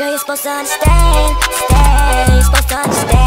Girl, you're supposed to understand, stay, you're supposed to understand.